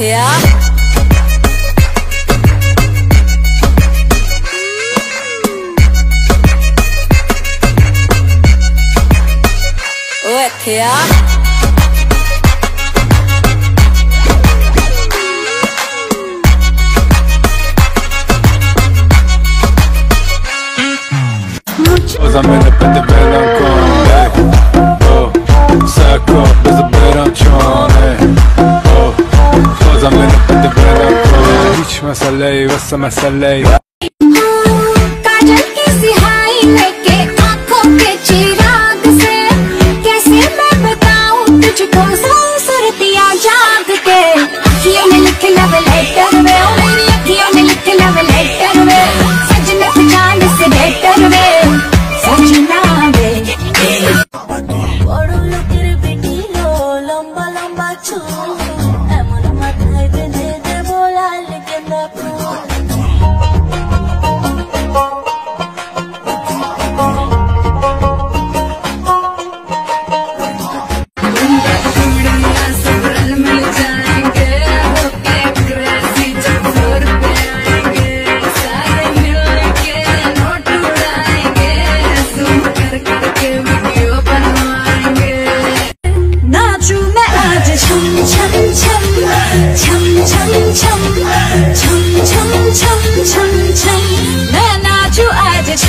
Yeah. Yeah. I'm in the चश्मा सल्ले वसम सल्ले काजल की सिहाई लेके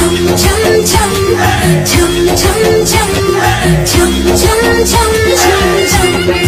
呛呛呛呛呛呛呛呛呛呛呛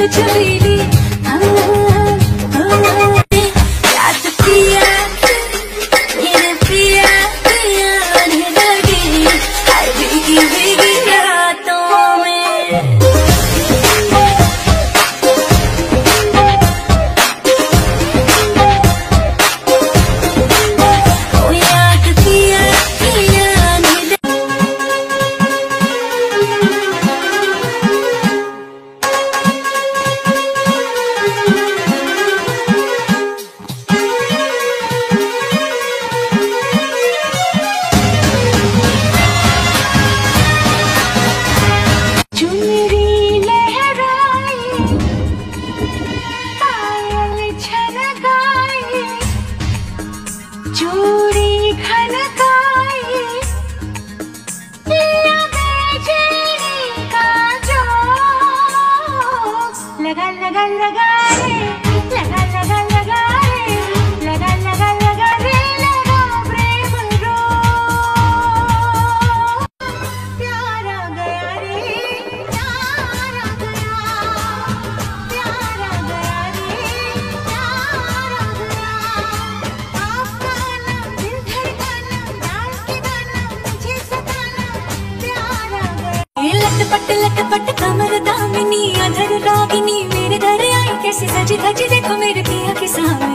Rede Amigo. दुपट्ट कमर दामिनी, अधर रागिनी, मेरे घर आई, कैसे सजी धजी देखो मेरे पिया के सामने।